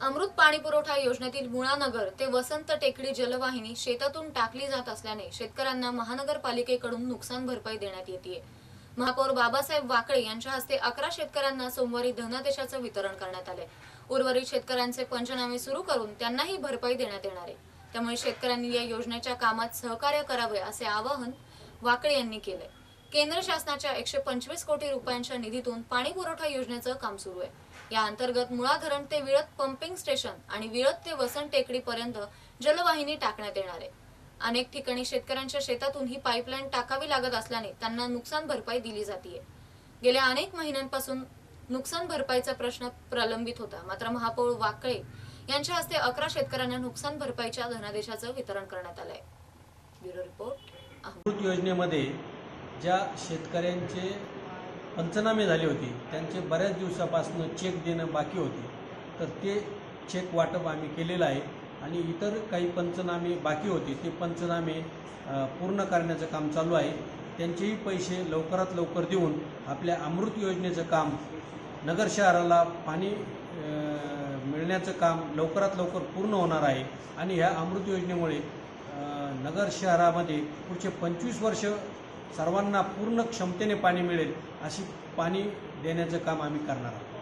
अमृत पाणी पुरवठा योजनेतील मुळानगर ते वसंत टेकडी जलवाहिनी शेतातून टाकली जात असल्याने शेतकऱ्यांना महानगरपालिकेकडून नुकसान भरपाई देण्यात येते महापौर बाबासाहेब वाकळे यांच्या हस्ते अकरा शेतकऱ्यांना सोमवारी धनादेशाचं वितरण करण्यात आले उर्वरित शेतकऱ्यांचे पंचनामे सुरू करून त्यांनाही भरपाई देण्यात येणार आहे. त्यामुळे शेतकऱ्यांनी या योजनेच्या कामात सहकार्य करावे असे आवाहन वाकळे यांनी केले केंद्र शासनाच्या एकशे पंचवीस कोटी रुपयांच्या निधीतून पाणी पुरवठा योजनेचं काम सुरू आहे. या अंतर्गत मुळा धरण ते विळत पंपिंग स्टेशन आणि विळत ते वसंत टेकडी पर्यंत जलवाहिनी टाकण्यात येणार आहे. अनेक ठिकाणी शेतकऱ्यांच्या शेतातून ही पाईपलाईन टाकावी लागत असल्याने त्यांना नुकसान भरपाई दिली जाते गेल्या अनेक महिन्यांपासून नुकसान भरपाईचा प्रश्न प्रलंबित होता. मात्र महापौर वाकळे यांच्या हस्ते अकरा शेतकऱ्यांना नुकसान भरपाईच्या धनादेशाचं वितरण करण्यात आलंय. ब्युरो रिपोर्ट योजनेमध्ये ज्या शेतकऱ्यांचे पंचनामे झाले होते त्यांचे बऱ्याच दिवसापासून चेक देणं बाकी होते. तर ते चेक वाटप आम्ही केलेलं आहे आणि इतर काही पंचनामे बाकी होते ते पंचनामे पूर्ण करण्याचं काम चालू आहे. त्यांचेही पैसे लवकरात लवकर देऊन आपल्या अमृत योजनेचं काम नगर शहराला पाणी मिळण्याचं काम लवकरात लवकर पूर्ण होणार आहे. आणि ह्या अमृत योजनेमुळे नगर शहरामध्ये पुढचे पंचवीस वर्ष सर्वांना पूर्ण क्षमतेने पाणी मिळेल अशी पाणी देण्याचं काम आम्ही करणार आहोत.